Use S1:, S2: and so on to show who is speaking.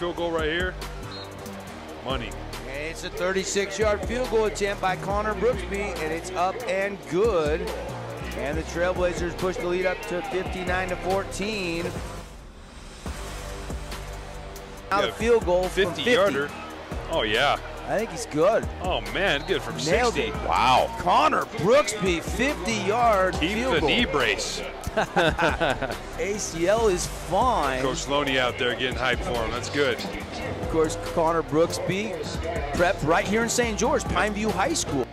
S1: field goal right here. Money.
S2: And it's a 36-yard field goal attempt by Connor Brooksby, and it's up and good. And the Trailblazers push the lead up to 59 to 14. Now the field goal
S1: 50
S2: 50
S1: yarder. Oh yeah.
S2: I think he's good.
S1: Oh man, good from
S2: Nailed
S1: 60.
S2: it.
S1: Wow.
S2: Connor Brooksby, 50-yard
S1: Keep
S2: field
S1: the
S2: goal.
S1: knee brace.
S2: ACL is fine.
S1: Coach Loney out there getting hyped for him. That's good.
S2: Of course, Connor Brooksby, prep right here in St. George, Pineview High School.